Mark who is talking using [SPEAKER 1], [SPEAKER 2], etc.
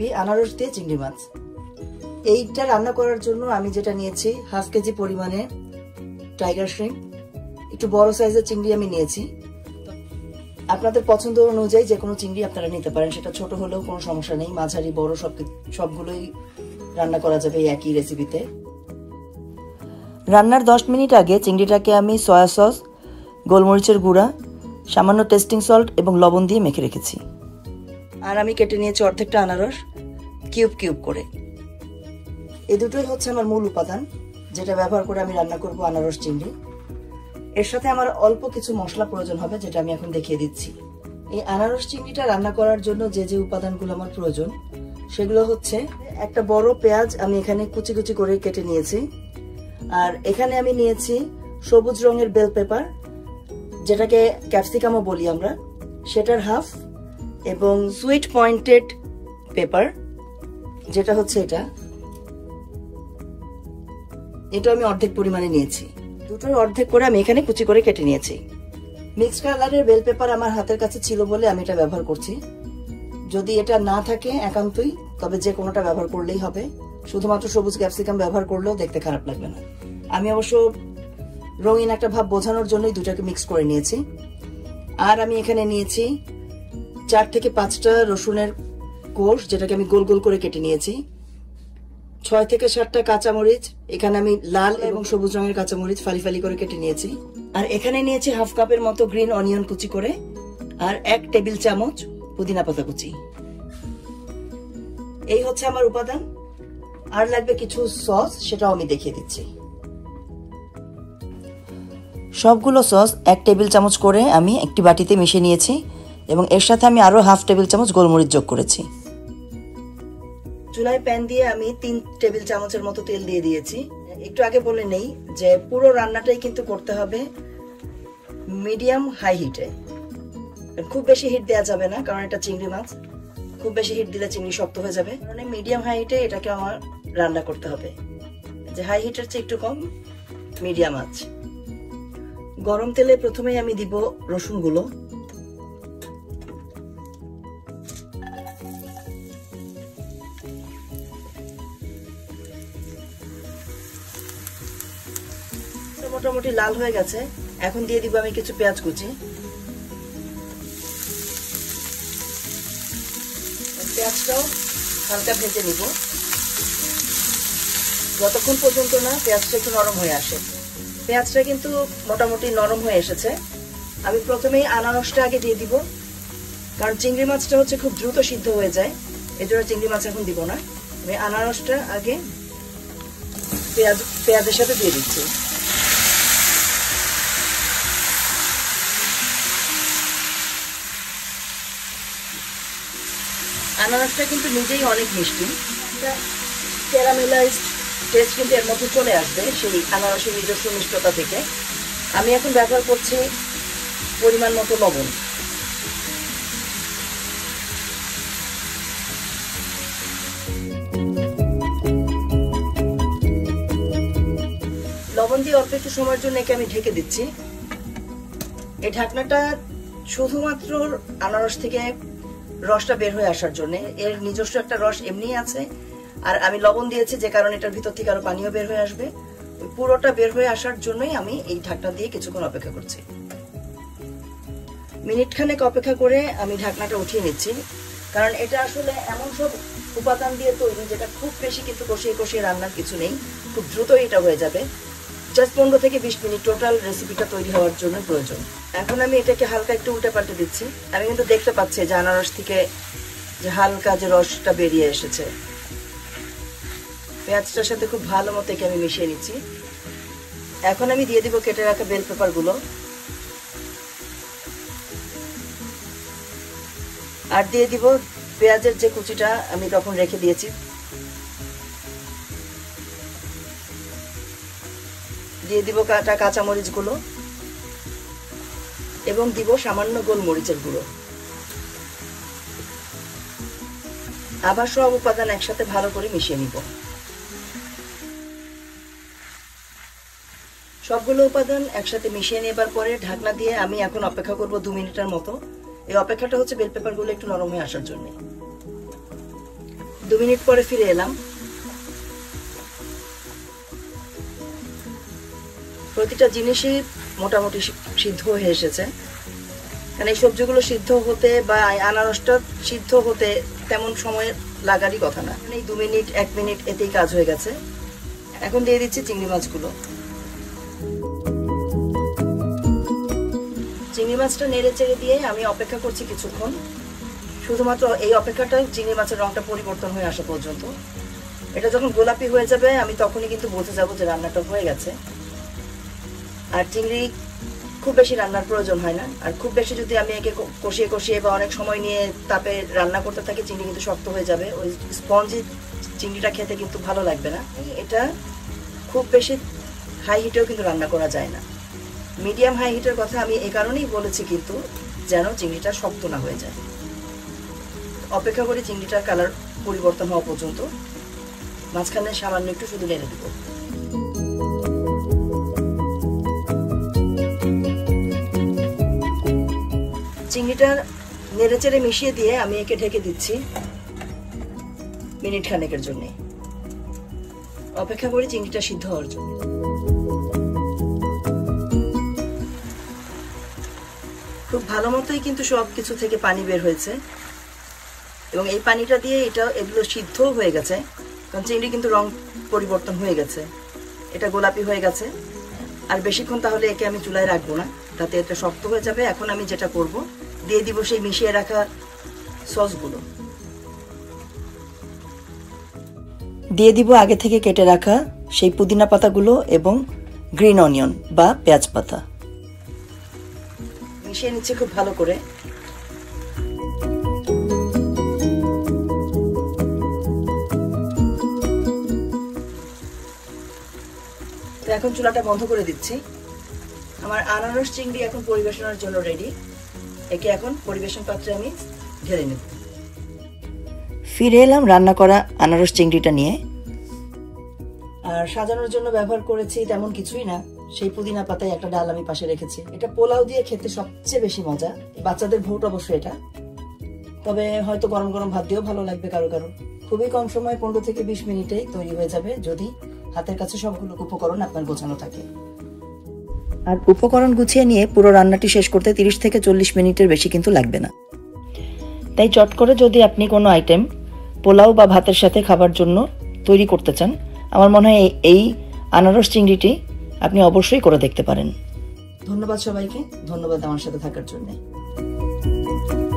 [SPEAKER 1] Recipe, আনারস দিয়ে চিংড়ি মাছ। এইটা রান্না করার জন্য আমি যেটা নিয়েছি, হাফ কেজি পরিমাণে টাইগার শ্রিম একটু বড় সাইজের চিংড়ি আমি নিয়েছি। আপনাদের পছন্দ অনুযায়ী যে কোনো চিংড়ি আপনারা নিতে পারেন, সেটা ছোট হলেও কোনো সমস্যা নেই, মাঝারি, বড় সব সবগুলোই রান্না করা যাবে এই একই রেসিপিতে। রান্নার দশ মিনিট আগে চিংড়িটাকে আমি সয়া সস, গোলমরিচের গুঁড়া, সামান্য টেস্টিং সল্ট এবং লবণ দিয়ে মেখে রেখেছি। আর আমি কেটে নিয়েছি অর্ধেকটা আনারস। কিউব কিউব করে। এই দুটোই হচ্ছে আমার মূল উপাদান, যেটা ব্যবহার করে আমি রান্না করব আনারস চিংড়ি। এর সাথে আমার অল্প কিছু মশলা প্রয়োজন হবে, যেটা আমি এখন দেখিয়ে দিচ্ছি। এই আনারস চিংড়িটা রান্না করার জন্য যে যে উপাদানগুলো আমার প্রয়োজন, সেগুলো হচ্ছে একটা বড় পেঁয়াজ আমি এখানে কুচি কুচি করে কেটে নিয়েছি। আর এখানে আমি নিয়েছি সবুজ রঙের বেল পেপার, যেটাকে ক্যাপসিকামও বলি আমরা। সেটার হাফ এবং সুইট পয়েন্টেড পেপার। যেটা হচ্ছে এটা। এটা আমি অর্ধেক পরিমাণে নিয়েছি। দুটোর অর্ধেক করে আমি এখানে কুচি করে কেটে নিয়েছি। মিক্সড কালারের বেল পেপার আমার হাতের কাছে ছিল বলে আমি এটা ব্যবহার করছি। যদি এটা না থাকে একান্তই, তবে যে কোনোটা ব্যবহার করলেই হবে। শুধুমাত্র সবুজ ক্যাপসিকাম ব্যবহার করলেও দেখতে খারাপ লাগবে না। আমি অবশ্য রঙিন একটা ভাব বোঝানোর জন্যই দুটাকে মিক্স করে নিয়েছি। আর আমি এখানে নিয়েছি চার থেকে পাঁচটা রসুনের কোষ যেটাকে আমি গোল গোল করে কেটে নিয়েছি। ছয় থেকে সাতটা কাঁচামরিচ, এখানে আমি লাল এবং সবুজ রঙের কাঁচামরিচ ফালি ফালি করে কেটে নিয়েছি। আর এখানে নিয়েছি হাফ কাপের মতো গ্রিন অনিয়ন কুচি করে আর এক টেবিল চামচ পুদিনা পাতা কুচি। এই হচ্ছে আমার উপাদান। আর লাগবে কিছু সস, সেটাও আমি দেখিয়ে দিচ্ছি। সবগুলো সস এক টেবিল চামচ করে আমি একটি বাটিতে মিশিয়ে নিয়েছি এবং এর সাথে আমি আরও হাফ টেবিল চামচ গোলমরিচ যোগ করেছি। চুলায় প্যান দিয়ে আমি তিন টেবিল চামচের মতো তেল দিয়ে দিয়েছি। একটু আগে বলে নেই যে পুরো রান্নাটাই কিন্তু করতে হবে মিডিয়াম হাই হিটে। খুব বেশি হিট দেওয়া যাবে না, কারণ এটা চিংড়ি মাছ। খুব বেশি হিট দিলে চিংড়ি শক্ত হয়ে যাবে। মানে মিডিয়াম হাই হিটে এটাকে আমার রান্না করতে হবে। যে হাই হিটের চেয়ে একটু কম মিডিয়াম আঁচ। গরম তেলে প্রথমেই আমি দিব রসুনগুলো। মোটামুটি লাল হয়ে গেছে। এখন দিয়ে দিব আমি কিছু পেঁয়াজ কুচি। পেঁয়াজটাও হালকা ভেজে নিব। যতক্ষণ পর্যন্ত না পেঁয়াজটা একটু নরম হয়ে আসে। পেঁয়াজটা কিন্তু মোটামুটি নরম হয়ে এসেছে। আমি প্রথমেই আনারসটা আগে দিয়ে দিব। কারণ চিংড়ি মাছটা হচ্ছে খুব দ্রুত সিদ্ধ হয়ে যায়। এই জন্য চিংড়ি মাছ এখন দিব না। আমি আনারসটা আগে পেঁয়াজ পেঁয়াজের সাথে দিয়ে দিচ্ছি। আনারসটা কিন্তু নিজেই অনেক মিষ্টি। ক্যারামেলাইজড টেস্ট কিন্তু এর মধ্যে চলে আসবে সেই আনারসের নিজস্ব মিষ্টতা থেকে। আমি এখন ব্যবহার করছি পরিমাণ মতো লবণ। লবণ দিয়ে অল্প একটু সময়ের জন্য একে আমি ঢেকে দিচ্ছি। এই ঢাকনাটা শুধুমাত্র আনারস থেকে রসটা বের হয়ে আসার জন্য। এর নিজস্ব একটা রস এমনি আছে। আর আমি লবণ দিয়েছি যে কারণে এটার ভিতর থেকে আরও পানিও বের হয়ে আসবে। পুরোটা বের হয়ে আসার জন্যই আমি এই ঢাকনা দিয়ে কিছুক্ষণ অপেক্ষা করছি। মিনিট খানেক অপেক্ষা করে আমি ঢাকনাটা উঠিয়ে নিচ্ছি। কারণ এটা আসলে এমন সব উপাদান দিয়ে তৈরি যেটা খুব বেশি কিন্তু কষিয়ে কষিয়ে রান্নার কিছু নেই। খুব দ্রুতই এটা হয়ে যাবে। জাস্ট পনেরো থেকে বিশ মিনিট টোটাল রেসিপিটা তৈরি হওয়ার জন্য প্রয়োজন। এখন আমি এটাকে হালকা একটু উল্টে পাল্টে দিচ্ছি। আমি কিন্তু দেখতে পাচ্ছি যে আনারস থেকে যে হালকা যে রসটা বেরিয়ে এসেছে। পেঁয়াজটার সাথে খুব ভালো মতো একে আমি মিশিয়ে নিচ্ছি। এখন আমি দিয়ে দিব কেটে রাখা বেল পেপারগুলো আর দিয়ে দিব পেঁয়াজের যে কুচিটা আমি তখন রেখে দিয়েছি। দিয়ে দিব কাটা কাঁচামরিচগুলো এবং দিব সামান্য গোলমরিচের গুঁড়ো। আবার সব উপাদান একসাথে ভালো করে মিশিয়ে নিব। সবগুলো উপাদান একসাথে মিশিয়ে নেবার পরে ঢাকনা দিয়ে আমি এখন অপেক্ষা করব দু মিনিটের মতো। এই অপেক্ষাটা হচ্ছে বেল পেপারগুলো একটু নরম হয়ে আসার জন্য। দু মিনিট পরে ফিরে এলাম। প্রতিটা জিনিসই মোটামুটি সিদ্ধ হয়ে এসেছে। কারণ এই সবজিগুলো সিদ্ধ হতে বা আনারসটা সিদ্ধ হতে তেমন সময় লাগারই কথা না। এই দু মিনিট, এক মিনিট এতেই কাজ হয়ে গেছে। এখন দিয়ে দিচ্ছি চিংড়ি মাছগুলো। চিংড়ি মাছটা নেড়ে চেড়ে দিয়ে আমি অপেক্ষা করছি কিছুক্ষণ। শুধুমাত্র এই অপেক্ষাটা চিংড়ি মাছের রংটা পরিবর্তন হয়ে আসা পর্যন্ত। এটা যখন গোলাপি হয়ে যাবে, আমি তখনই কিন্তু বুঝে যাব যে রান্নাটা হয়ে গেছে। আর চিংড়ি খুব বেশি রান্নার প্রয়োজন হয় না। আর খুব বেশি যদি আমি একে কষিয়ে কষিয়ে বা অনেক সময় নিয়ে তাপে রান্না করতে থাকি, চিংড়ি কিন্তু শক্ত হয়ে যাবে। ওই স্পঞ্জি চিংড়িটা খেতে কিন্তু ভালো লাগবে না। এটা খুব বেশি হাই হিটেও কিন্তু রান্না করা যায় না। মিডিয়াম হাই হিটের কথা আমি এই কারণেই বলেছি কিন্তু যেন চিংড়িটা শক্ত না হয়ে যায়। অপেক্ষা করি চিংড়িটার কালার পরিবর্তন হওয়া পর্যন্ত। মাঝখানে সামান্য একটু শুধু নেড়ে দেবো। চিংড়িটা নেড়ে চেড়ে মিশিয়ে দিয়ে আমি একে ঢেকে দিচ্ছি মিনিট খানেকের জন্য। অপেক্ষা করি চিংড়িটা সিদ্ধ হওয়ার জন্য। খুব ভালো মতোই কিন্তু সব কিছু থেকে পানি বের হয়েছে। এবং এই পানিটা দিয়ে এটা এগুলো সিদ্ধ হয়ে গেছে। কারণ চিংড়ি কিন্তু রং পরিবর্তন হয়ে গেছে। এটা গোলাপি হয়ে গেছে। আর বেশিক্ষণ তাহলে একে আমি চুলায় রাখব না। তাতে এটা শক্ত হয়ে যাবে। এখন আমি যেটা করব দিয়ে দিব সেই মিশিয়ে রাখা সসগুলো। দিয়ে দিব আগে থেকে কেটে রাখা সেই পুদিনা পাতাগুলো এবং গ্রিন অনিয়ন বা পেঁয়াজ পাতা। মিশিয়ে নিচ্ছি খুব ভালো করে। তো এখন চুলাটা বন্ধ করে দিচ্ছি। আমার আনারস চিংড়ি এখন পরিবেশনের জন্য রেডি একে এখন পরিবেশন পাত্রে আমি ঢেলে নেব। ফিরে এলাম রান্না করা আনারস চিংড়িটা নিয়ে। আর সাজানোর জন্য ব্যবহার করেছি তেমন কিছুই না। সেই পুদিনা পাতায় একটা ডাল আমি পাশে রেখেছি। এটা পোলাও দিয়ে খেতে সবচেয়ে বেশি মজা। বাচ্চাদের ভোট অবশ্যই এটা। তবে হয়তো গরম গরম ভাত দিয়েও ভালো লাগবে কারও কারও। খুবই কম সময় পনেরো থেকে বিশ মিনিটেই তৈরি হয়ে যাবে। যদি হাতের কাছে সবগুলো উপকরণ আপনার গোছানো থাকে। আর উপকরণ গুছিয়ে নিয়ে পুরো রান্নাটি শেষ করতে তিরিশ থেকে চল্লিশ মিনিটের বেশি কিন্তু লাগবে না। তাই চট করে যদি আপনি কোনো আইটেম পোলাও বা ভাতের সাথে খাবার জন্য তৈরি করতে চান, আমার মনে হয় এই- এই আনারস চিংড়িটি আপনি অবশ্যই করে দেখতে পারেন। ধন্যবাদ সবাইকে, ধন্যবাদ আমার সাথে থাকার জন্য।